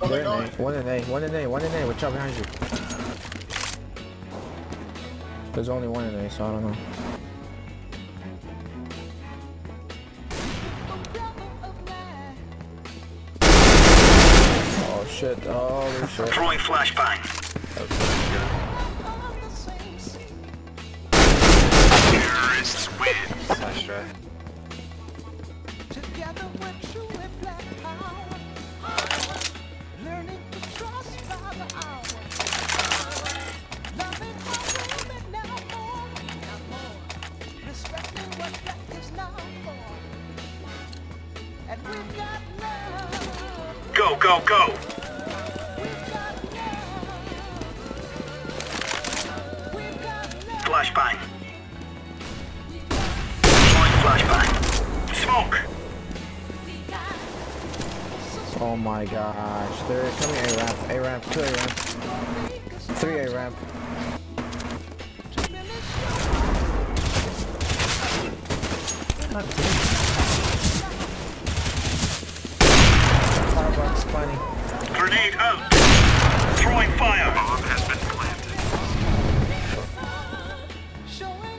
They're in A. One in A. One in A. One in A. Watch out behind you. There's only one in A, so I don't know. Oh shit. Holy shit. Throwing flashbang. Terrorists win. Nice try. Together we're Go, go, go. Flashbang. Throwing flashbang. Smoke. Oh my gosh. They're coming A ramp. A ramp. Two A ramp. Three A ramp. Starbucks, funny. Grenade out. Throwing fire. Bomb has been planted. Showing